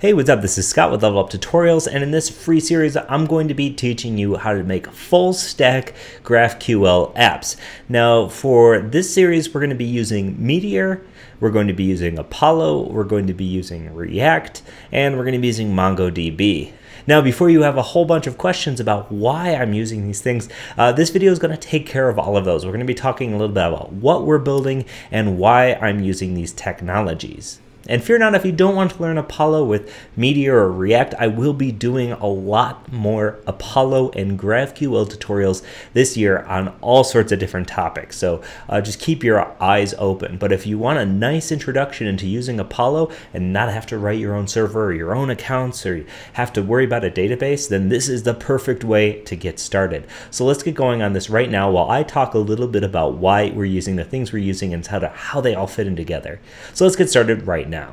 Hey, what's up? This is Scott with Level Up Tutorials, and in this free series, I'm going to be teaching you how to make full stack GraphQL apps. Now, for this series, we're going to be using Meteor, we're going to be using Apollo, we're going to be using React, and we're going to be using MongoDB. Now, before you have a whole bunch of questions about why I'm using these things, uh, this video is going to take care of all of those. We're going to be talking a little bit about what we're building and why I'm using these technologies. And fear not, if you don't want to learn Apollo with Meteor or React, I will be doing a lot more Apollo and GraphQL tutorials this year on all sorts of different topics. So uh, just keep your eyes open. But if you want a nice introduction into using Apollo and not have to write your own server or your own accounts or have to worry about a database, then this is the perfect way to get started. So let's get going on this right now while I talk a little bit about why we're using the things we're using and how, to, how they all fit in together. So let's get started right now now.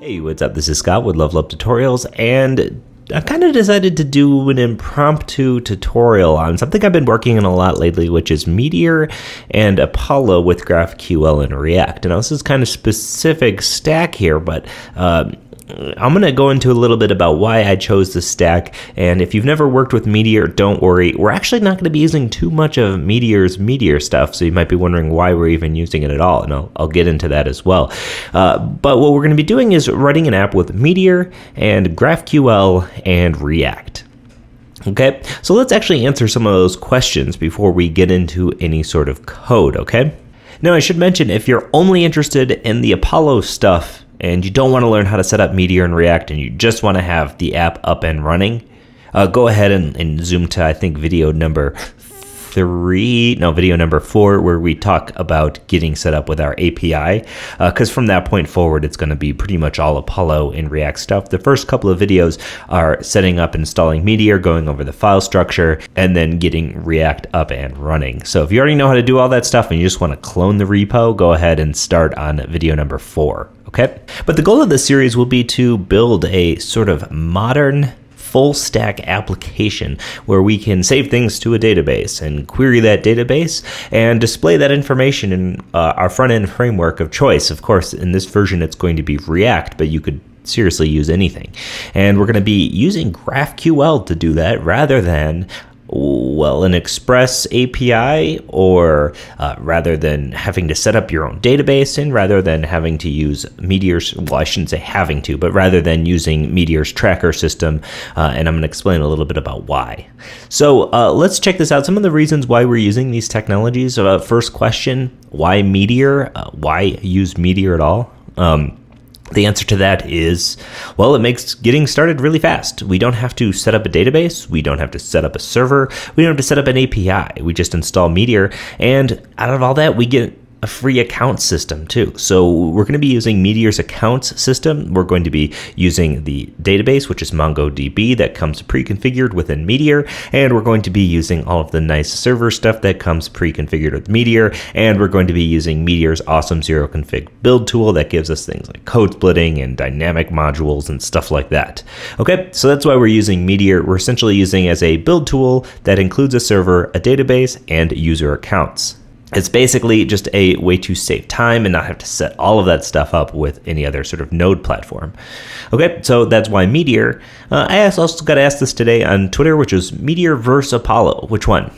Hey, what's up? This is Scott with Level Up Tutorials, and I kind of decided to do an impromptu tutorial on something I've been working on a lot lately, which is Meteor and Apollo with GraphQL and React. And this is kind of specific stack here, but um, I'm going to go into a little bit about why I chose this stack. And if you've never worked with Meteor, don't worry. We're actually not going to be using too much of Meteor's Meteor stuff. So you might be wondering why we're even using it at all. And I'll, I'll get into that as well. Uh, but what we're going to be doing is writing an app with Meteor and GraphQL and React. Okay, so let's actually answer some of those questions before we get into any sort of code, okay? Now, I should mention if you're only interested in the Apollo stuff and you don't want to learn how to set up Meteor and React and you just want to have the app up and running, uh, go ahead and, and zoom to, I think, video number three, no, video number four, where we talk about getting set up with our API. Because uh, from that point forward, it's going to be pretty much all Apollo and React stuff. The first couple of videos are setting up, installing Meteor, going over the file structure, and then getting React up and running. So if you already know how to do all that stuff and you just want to clone the repo, go ahead and start on video number four. Okay. But the goal of this series will be to build a sort of modern full stack application where we can save things to a database and query that database and display that information in uh, our front end framework of choice. Of course, in this version, it's going to be React, but you could seriously use anything. And we're going to be using GraphQL to do that rather than well, an Express API, or uh, rather than having to set up your own database and rather than having to use Meteor's, well, I shouldn't say having to, but rather than using Meteor's tracker system. Uh, and I'm going to explain a little bit about why. So uh, let's check this out. Some of the reasons why we're using these technologies. Uh, first question why Meteor? Uh, why use Meteor at all? Um, the answer to that is, well, it makes getting started really fast. We don't have to set up a database. We don't have to set up a server. We don't have to set up an API. We just install Meteor. And out of all that, we get a free account system too. So we're going to be using Meteor's accounts system. We're going to be using the database, which is MongoDB that comes pre-configured within Meteor. And we're going to be using all of the nice server stuff that comes pre-configured with Meteor. And we're going to be using Meteor's awesome zero config build tool that gives us things like code splitting and dynamic modules and stuff like that. Okay, so that's why we're using Meteor. We're essentially using as a build tool that includes a server, a database, and user accounts. It's basically just a way to save time and not have to set all of that stuff up with any other sort of node platform. Okay, so that's why Meteor. Uh, I also got asked this today on Twitter, which was Meteor versus Apollo. Which one?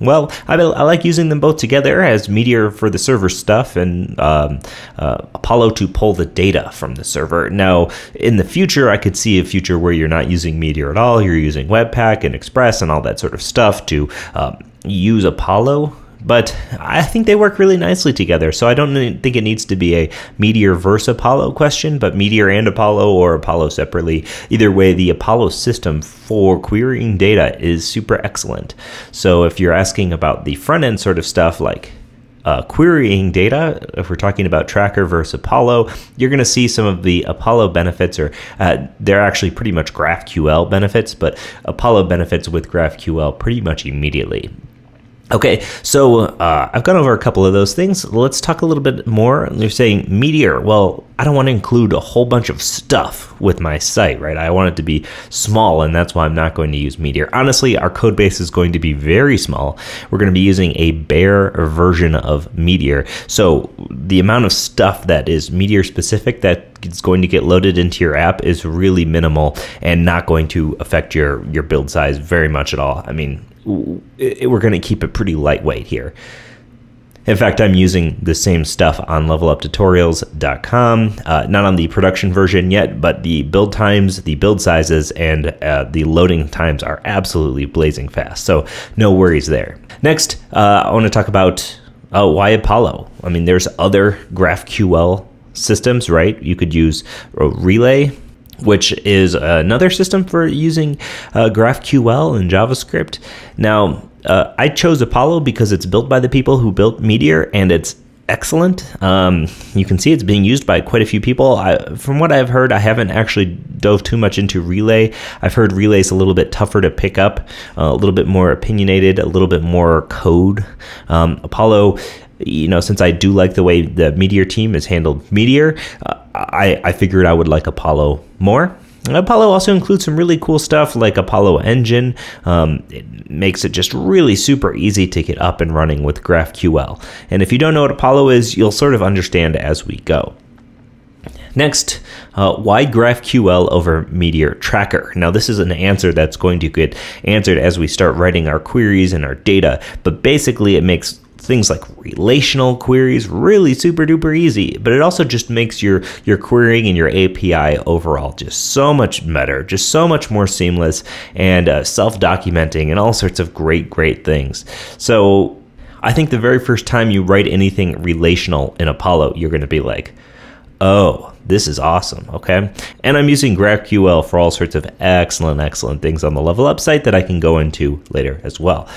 Well, I, I, like using them both together as Meteor for the server stuff and um, uh, Apollo to pull the data from the server. Now, in the future, I could see a future where you're not using Meteor at all. You're using Webpack and Express and all that sort of stuff to um, use Apollo but I think they work really nicely together. So I don't think it needs to be a Meteor versus Apollo question, but Meteor and Apollo or Apollo separately. Either way, the Apollo system for querying data is super excellent. So if you're asking about the front end sort of stuff like uh, querying data, if we're talking about Tracker versus Apollo, you're going to see some of the Apollo benefits, or uh, they're actually pretty much GraphQL benefits, but Apollo benefits with GraphQL pretty much immediately. Okay, so uh, I've gone over a couple of those things. Let's talk a little bit more. You're saying Meteor. Well, I don't want to include a whole bunch of stuff with my site, right? I want it to be small, and that's why I'm not going to use Meteor. Honestly, our code base is going to be very small. We're going to be using a bare version of Meteor. So the amount of stuff that is Meteor specific that is going to get loaded into your app is really minimal and not going to affect your your build size very much at all. I mean, we're going to keep it pretty lightweight here. In fact, I'm using the same stuff on leveluptutorials.com, uh, not on the production version yet, but the build times, the build sizes, and uh, the loading times are absolutely blazing fast. So no worries there. Next, uh, I want to talk about uh, why Apollo. I mean, there's other GraphQL systems, right? You could use Relay which is another system for using uh, GraphQL and JavaScript. Now, uh, I chose Apollo because it's built by the people who built Meteor and it's excellent. Um, you can see it's being used by quite a few people. I, from what I've heard, I haven't actually dove too much into Relay. I've heard Relay's a little bit tougher to pick up, uh, a little bit more opinionated, a little bit more code. Um, Apollo you know, since I do like the way the Meteor team has handled Meteor, uh, I, I figured I would like Apollo more. Apollo also includes some really cool stuff like Apollo Engine. Um, it makes it just really super easy to get up and running with GraphQL. And if you don't know what Apollo is, you'll sort of understand as we go. Next, uh, why GraphQL over Meteor Tracker? Now, this is an answer that's going to get answered as we start writing our queries and our data, but basically, it makes things like relational queries really super duper easy but it also just makes your your querying and your api overall just so much better just so much more seamless and uh, self-documenting and all sorts of great great things so i think the very first time you write anything relational in apollo you're going to be like oh this is awesome, okay? And I'm using GraphQL for all sorts of excellent, excellent things on the Level Up site that I can go into later as well.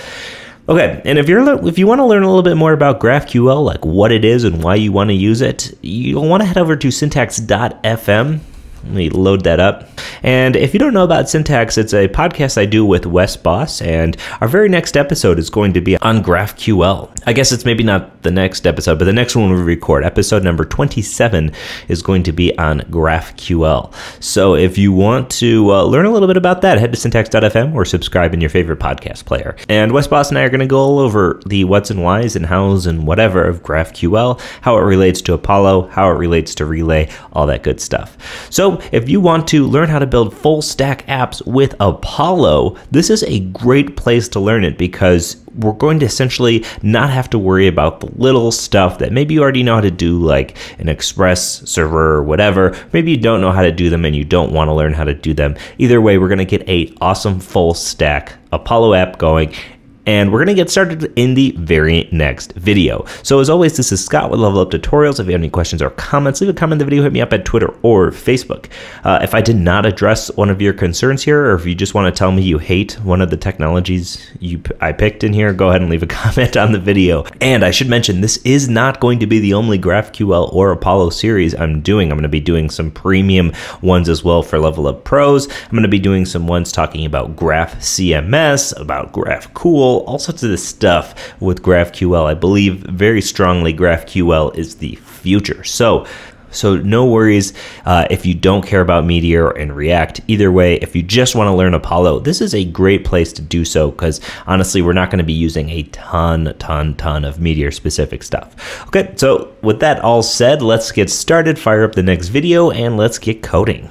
Okay, and if you're if you want to learn a little bit more about GraphQL, like what it is and why you want to use it, you'll want to head over to syntax.fm let me load that up. And if you don't know about Syntax, it's a podcast I do with Wes Bos, and our very next episode is going to be on GraphQL. I guess it's maybe not the next episode, but the next one we record, episode number 27, is going to be on GraphQL. So if you want to uh, learn a little bit about that, head to syntax.fm or subscribe in your favorite podcast player. And Wes Bos and I are going to go all over the what's and whys and hows and whatever of GraphQL, how it relates to Apollo, how it relates to Relay, all that good stuff. So if you want to learn how to build full stack apps with Apollo, this is a great place to learn it because we're going to essentially not have to worry about the little stuff that maybe you already know how to do, like an Express server or whatever. Maybe you don't know how to do them and you don't want to learn how to do them. Either way, we're going to get a awesome full stack Apollo app going and we're going to get started in the very next video. So as always, this is Scott with Level Up Tutorials. If you have any questions or comments, leave a comment in the video, hit me up at Twitter or Facebook. Uh, if I did not address one of your concerns here, or if you just want to tell me you hate one of the technologies you I picked in here, go ahead and leave a comment on the video. And I should mention, this is not going to be the only GraphQL or Apollo series I'm doing. I'm going to be doing some premium ones as well for Level Up Pros. I'm going to be doing some ones talking about Graph CMS, about All sorts of this stuff with GraphQL. I believe very strongly GraphQL is the future. So, so no worries uh, if you don't care about Meteor and React. Either way, if you just want to learn Apollo, this is a great place to do so because honestly, we're not going to be using a ton, ton, ton of Meteor specific stuff. Okay, so with that all said, let's get started, fire up the next video, and let's get coding.